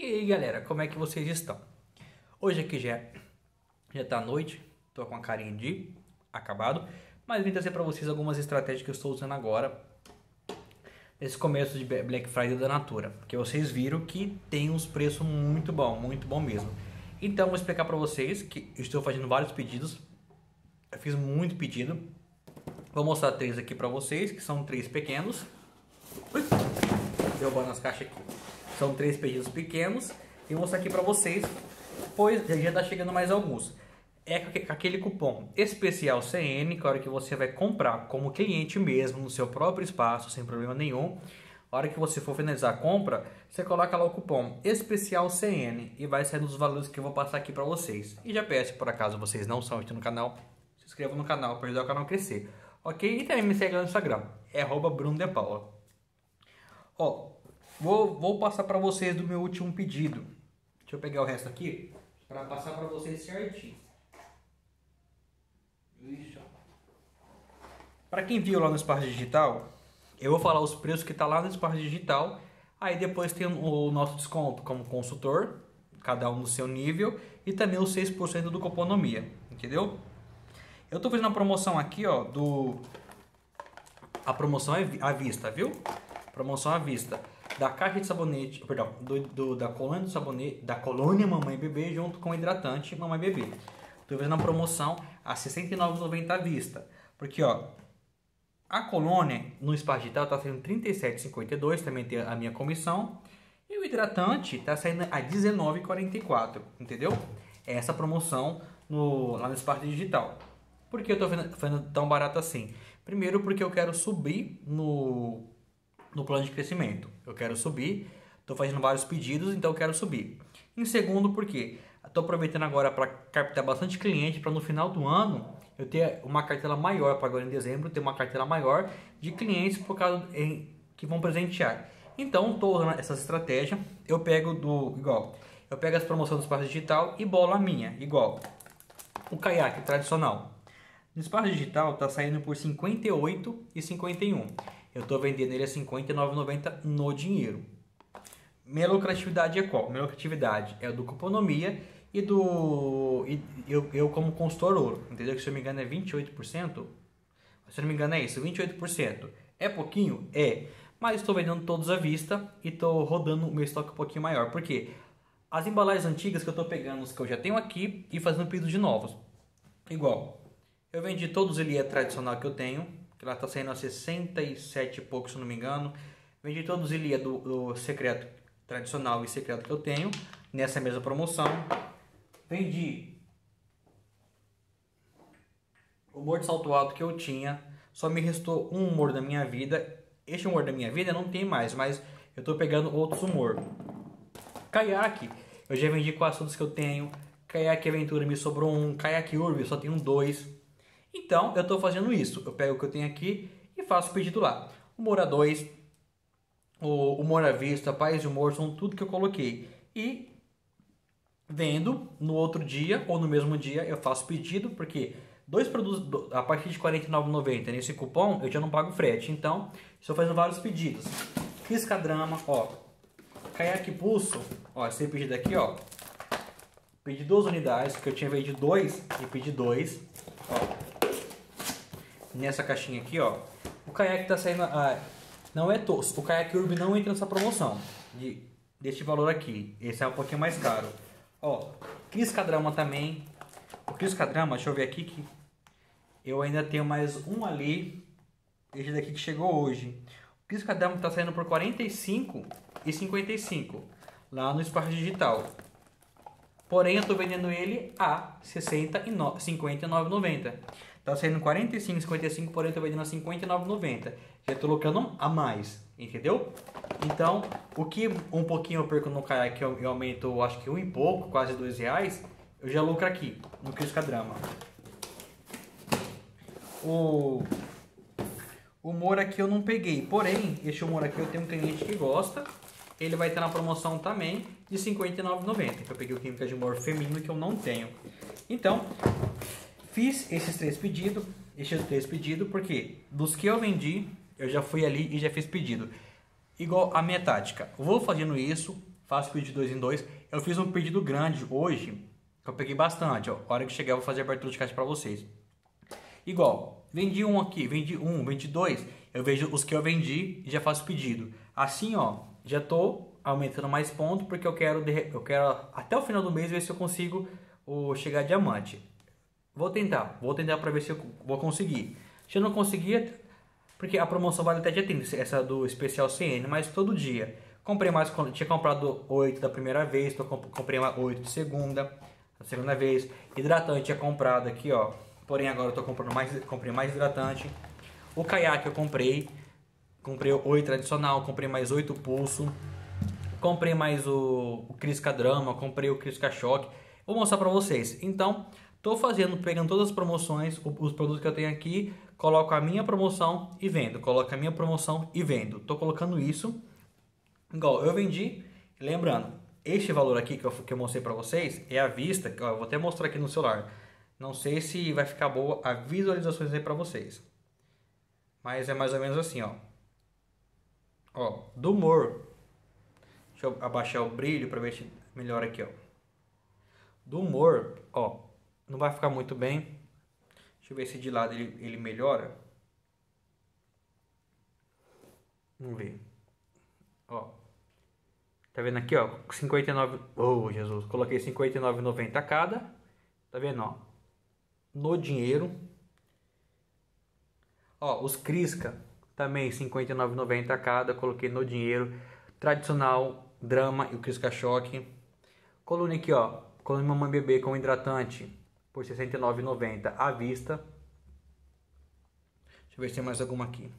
E aí galera, como é que vocês estão? Hoje aqui já, já tá noite, tô com a carinha de acabado, mas vim trazer para vocês algumas estratégias que eu estou usando agora nesse começo de Black Friday da Natura, porque vocês viram que tem uns preços muito bom, muito bom mesmo. Então vou explicar para vocês que estou fazendo vários pedidos, eu fiz muito pedido, vou mostrar três aqui para vocês, que são três pequenos, Ui, derrubando as caixas aqui. São três pedidos pequenos e vou mostrar aqui para vocês, pois já está chegando mais alguns. É aquele cupom especial CN, que a hora que você vai comprar como cliente mesmo, no seu próprio espaço, sem problema nenhum. A hora que você for finalizar a compra, você coloca lá o cupom especial CN e vai sair nos valores que eu vou passar aqui para vocês. E já peço, por acaso vocês não são inscritos no canal, se inscrevam no canal para ajudar o canal a crescer. Ok? E também me segue no Instagram, é Bruno De Paula. Ó, Vou, vou passar para vocês do meu último pedido. Deixa eu pegar o resto aqui para passar para vocês certinho. Para quem viu lá no Espaço Digital, eu vou falar os preços que tá lá no Espaço Digital. Aí depois tem o nosso desconto como consultor, cada um no seu nível, e também os 6% do Coponomia, entendeu? Eu tô fazendo uma promoção aqui, ó, do a promoção é à vista, viu? Promoção à vista da caixa de sabonete, perdão, do, do, da colônia do sabonete, da colônia Mamãe Bebê junto com o hidratante Mamãe Bebê. Estou fazendo uma promoção a R$ 69,90 à vista. Porque, ó, a colônia no espaço digital está saindo R$ 37,52, também tem a minha comissão. E o hidratante está saindo a R$ 19,44, entendeu? É essa promoção no, lá no espaço digital. Por que eu estou fazendo tão barato assim? Primeiro porque eu quero subir no no plano de crescimento. Eu quero subir, estou fazendo vários pedidos, então eu quero subir. Em segundo, porque estou aproveitando agora para captar bastante cliente para no final do ano eu ter uma cartela maior para agora em dezembro ter uma cartela maior de clientes por causa em, que vão presentear. Então estou usando essa estratégia. Eu pego do igual, eu pego as promoções do espaço digital e bola a minha igual. O caiaque tradicional no espaço digital está saindo por 58 e 51 eu estou vendendo ele a R$ 59,90 no dinheiro. Minha lucratividade é qual? Minha lucratividade é do Cuponomia e do. E eu, eu como consultor ouro, entendeu? Que se eu me engano é 28%. Se eu não me engano é isso, 28%. É pouquinho? É. Mas estou vendendo todos à vista e estou rodando o meu estoque um pouquinho maior. Por quê? As embalagens antigas que eu estou pegando, os que eu já tenho aqui e fazendo pedido de novos. Igual. Eu vendi todos ele é tradicional que eu tenho que ela está saindo a 67 e pouco, se não me engano. Vendi todos eles do, do secreto tradicional e secreto que eu tenho nessa mesma promoção. Vendi o humor de salto alto que eu tinha. Só me restou um humor da minha vida. Este humor da minha vida não tem mais, mas eu estou pegando outros humor. Caiaque, eu já vendi quase todos que eu tenho. Caiaque Aventura me sobrou um. Caiaque Urbi, eu só tenho dois. Então, eu estou fazendo isso. Eu pego o que eu tenho aqui e faço o pedido lá. O Mora 2, o, Mora Vista, Paz de Humor, são tudo que eu coloquei. E vendo no outro dia ou no mesmo dia eu faço pedido, porque dois produtos a partir de R$ 49,90 nesse cupom eu já não pago frete. Então, estou fazendo vários pedidos. Riscadrama, ó. Caiaque Pulso, ó, esse pedido aqui, ó. Pedi duas unidades, que eu tinha vendido dois e pedi dois. Ó nessa caixinha aqui, ó. O caiaque tá saindo. Ah, não é tosco. O caiaque Urb não entra nessa promoção. De, deste valor aqui. Esse é um pouquinho mais caro. Ó, Criscadrama também. O Criscadrama, deixa eu ver aqui que eu ainda tenho mais um ali. Esse daqui que chegou hoje. O Criscadrama tá saindo por 45 e 55 lá no Espaço Digital. Porém, eu estou vendendo ele a 60 e 59,90. Tá saindo 45, 55, porém eu tô vendendo a 59,90. Já tô colocando a mais, entendeu? Então, o que um pouquinho eu perco no caiaque, eu, eu aumento, acho que um e pouco, quase dois reais, eu já lucro aqui, no Crisca Drama. O o aqui eu não peguei, porém, este humor aqui eu tenho um cliente que gosta, ele vai ter na promoção também de R$ 59,90, eu peguei o química de humor feminino que eu não tenho. Então, Fiz esses três pedidos, esses três pedidos, porque dos que eu vendi, eu já fui ali e já fiz pedido. Igual a minha tática. Vou fazendo isso, faço pedido dois em dois. Eu fiz um pedido grande hoje, que eu peguei bastante. Ó. A hora que chegar eu vou fazer abertura de caixa para vocês. Igual, vendi um aqui, vendi um, vendi dois. Eu vejo os que eu vendi e já faço pedido. Assim, ó, já tô aumentando mais pontos porque eu quero, eu quero até o final do mês ver se eu consigo o, chegar diamante. Vou tentar, vou tentar para ver se eu vou conseguir. Se eu não conseguir, porque a promoção vale até dia 30, essa do especial CN, mas todo dia. Comprei mais, tinha comprado 8 da primeira vez, tô, comprei 8 de segunda, da segunda vez. Hidratante tinha comprado aqui, ó. Porém agora eu tô comprando mais, comprei mais hidratante. O caiaque eu comprei, comprei 8 tradicional, comprei mais 8 pulso. Comprei mais o, o Crisca Drama, comprei o Crisca Choque. Vou mostrar pra vocês. Então, tô fazendo, pegando todas as promoções, os produtos que eu tenho aqui, coloco a minha promoção e vendo. Coloco a minha promoção e vendo. Tô colocando isso. Igual, eu vendi, lembrando, este valor aqui que eu, que eu mostrei para vocês é a vista, que eu vou até mostrar aqui no celular. Não sei se vai ficar boa a visualizações aí para vocês. Mas é mais ou menos assim, ó. Ó, do humor. Deixa eu abaixar o brilho para ver se melhora aqui, ó. Do humor, ó, não vai ficar muito bem, Deixa eu ver se de lado ele, ele melhora. Vamos ver. Ó. Tá vendo aqui, ó? 59. Oh, Jesus. Coloquei 59,90 cada. Tá vendo, ó? No dinheiro. Ó, os Crisca também 59,90 cada. Coloquei no dinheiro. Tradicional, drama e o Crisca Choque. Coluna aqui, ó. Coluna mamãe bebê com hidratante por R$ 69,90 à vista. Deixa eu ver se tem mais alguma aqui.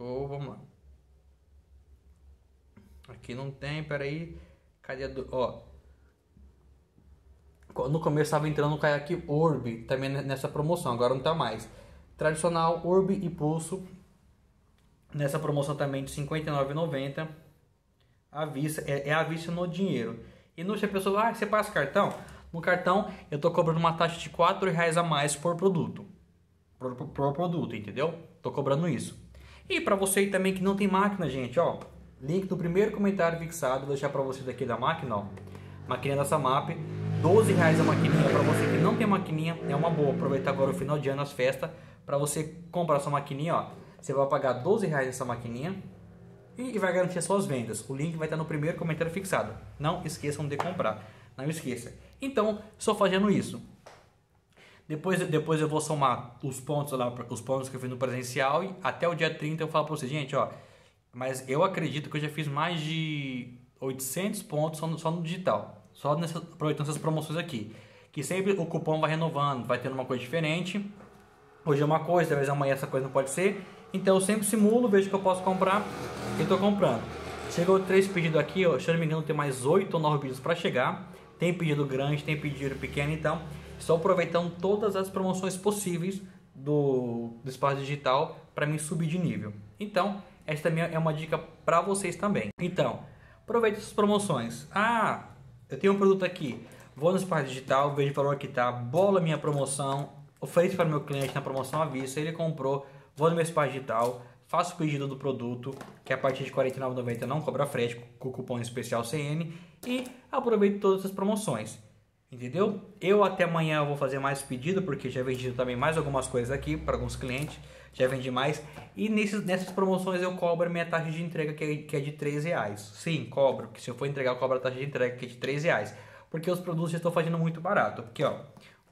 Oh, vamos lá. Aqui não tem, peraí. Cadê a do... Ó. No começo estava entrando o caiaque Orb, também nessa promoção, agora não está mais. Tradicional Orb e Pulso. Nessa promoção também de R$ 59,90. À vista, é, é à vista no dinheiro. E no a pessoa, ah, você passa cartão? No cartão eu tô cobrando uma taxa de 4 reais a mais por produto. Por, por, por produto, entendeu? Tô cobrando isso. E para você também que não tem máquina, gente, ó. Link no primeiro comentário fixado, vou deixar para você daqui da máquina, ó. Maquininha da Samap, 12 reais a maquininha. Para você que não tem maquininha, é uma boa. Aproveitar agora o final de ano, as festas, para você comprar sua maquininha, ó. Você vai pagar 12 reais nessa maquininha e vai garantir as suas vendas. O link vai estar no primeiro comentário fixado. Não esqueçam de comprar. Não esqueça. Então, só fazendo isso. Depois, depois eu vou somar os pontos lá, os pontos que eu fiz no presencial e até o dia 30 eu falo para vocês, gente, ó, mas eu acredito que eu já fiz mais de 800 pontos só no, só no digital, só nessa, aproveitando essas promoções aqui, que sempre o cupom vai renovando, vai tendo uma coisa diferente. Hoje é uma coisa, talvez amanhã essa coisa não pode ser. Então eu sempre simulo, vejo que eu posso comprar e estou comprando. Chegou três pedidos aqui, ó, se eu não me engano tem mais oito ou nove pedidos para chegar. Tem pedido grande, tem pedido pequeno, então estou aproveitando todas as promoções possíveis do, do espaço digital para mim subir de nível. Então, esta também é uma dica para vocês também. Então, aproveite essas promoções. Ah, eu tenho um produto aqui. Vou no espaço digital, vejo o valor que está, bola minha promoção, ofereço para meu cliente na promoção à vista, ele comprou, vou no meu espaço digital, faço o pedido do produto, que a partir de R$ 49,90 não cobra frete com o cupom especial CN e aproveito todas as promoções. Entendeu? Eu até amanhã vou fazer mais pedido, porque já vendi também mais algumas coisas aqui para alguns clientes, já vendi mais. E nesses, nessas promoções eu cobro minha taxa de entrega, que é, que é de 3 reais. Sim, cobro, que se eu for entregar eu cobro a taxa de entrega, que é de 3 reais. Porque os produtos já estão fazendo muito barato. Porque ó,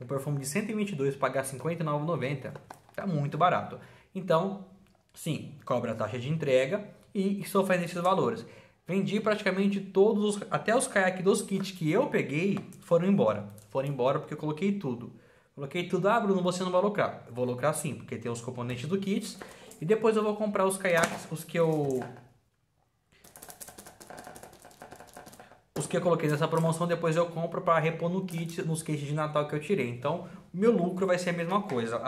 um perfume de 122 pagar R$ 59,90 tá muito barato. Então, sim, cobra a taxa de entrega e estou fazendo esses valores. Vendi praticamente todos, os, até os caiaques dos kits que eu peguei foram embora. Foram embora porque eu coloquei tudo. Coloquei tudo, ah Bruno, você não vai lucrar. Eu vou lucrar sim, porque tem os componentes do kit. E depois eu vou comprar os caiaques, os que eu... Os que eu coloquei nessa promoção, depois eu compro para repor no kit, nos kits de Natal que eu tirei. Então, meu lucro vai ser a mesma coisa.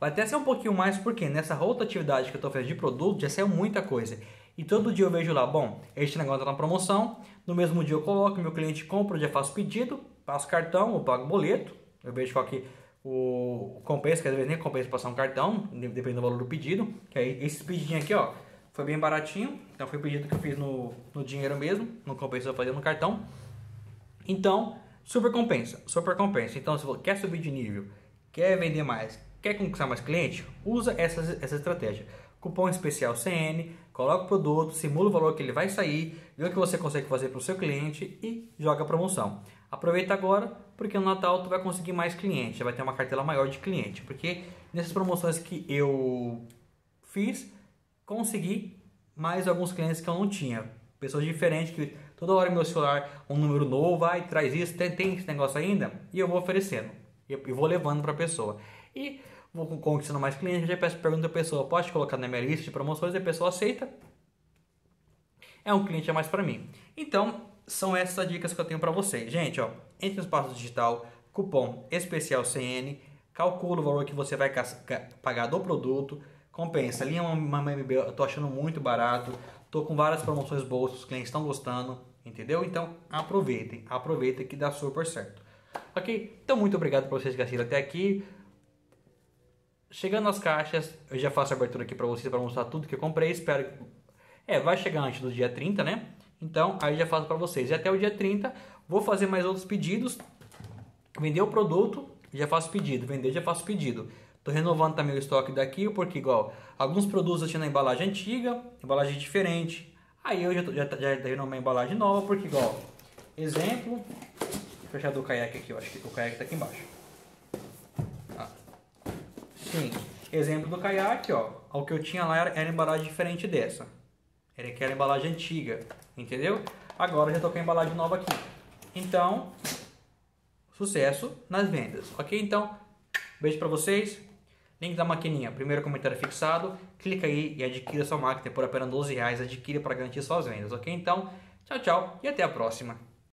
Vai até ser um pouquinho mais, porque nessa rotatividade que eu estou fazendo de produto, já saiu muita coisa. E todo dia eu vejo lá, bom, este negócio está na promoção. No mesmo dia eu coloco, meu cliente compra, eu já faço pedido, passo cartão, eu pago boleto. Eu vejo qual que o compensa, que às vezes nem compensa passar um cartão, dependendo do valor do pedido. Que aí esses pedidinhos aqui, ó, Foi bem baratinho, então foi pedido que eu fiz no, no dinheiro mesmo, não compensou fazer no cartão. Então, super compensa, super compensa. Então, se você quer subir de nível, quer vender mais, quer conquistar mais cliente, usa essa, essa estratégia. Cupom especial CN, coloca o produto, simula o valor que ele vai sair, vê o que você consegue fazer para o seu cliente e joga a promoção. Aproveita agora, porque no Natal tu vai conseguir mais clientes, vai ter uma cartela maior de cliente, porque nessas promoções que eu fiz, consegui mais alguns clientes que eu não tinha. Pessoas diferentes que toda hora meu celular, um número novo, vai, traz isso, tem, tem esse negócio ainda, e eu vou oferecendo, e vou levando para a pessoa. E vou conquistando mais clientes, já peço pergunta a pessoa, pode colocar na minha lista de promoções, a pessoa aceita, é um cliente a mais para mim. Então, são essas dicas que eu tenho para vocês. Gente, ó, entre no espaço digital, cupom especial CN, calcula o valor que você vai pagar do produto, compensa. Linha uma MB, eu tô achando muito barato, tô com várias promoções boas, os clientes estão gostando, entendeu? Então, aproveitem, aproveitem que dá super certo. Ok? Então, muito obrigado por vocês que assistiram até aqui. Chegando nas caixas, eu já faço a abertura aqui para vocês para mostrar tudo que eu comprei. Espero que... É, vai chegar antes do dia 30, né? Então, aí já faço para vocês. E até o dia 30, vou fazer mais outros pedidos. Vender o produto, já faço pedido. Vender, já faço pedido. Tô renovando também o estoque daqui, porque igual, alguns produtos eu tinha na embalagem antiga, embalagem diferente. Aí eu já, já, já, já uma embalagem nova, porque igual, exemplo, do caiaque aqui, eu acho que o caiaque tá aqui embaixo. Sim, exemplo do caiaque, ó. O que eu tinha lá era, era embalagem diferente dessa. Era aquela embalagem antiga, entendeu? Agora já tô com a embalagem nova aqui. Então, sucesso nas vendas, ok? Então, beijo para vocês. Link da maquininha, primeiro comentário fixado. Clica aí e adquira sua máquina por apenas 12 reais. Adquira para garantir suas vendas, ok? Então, tchau, tchau e até a próxima.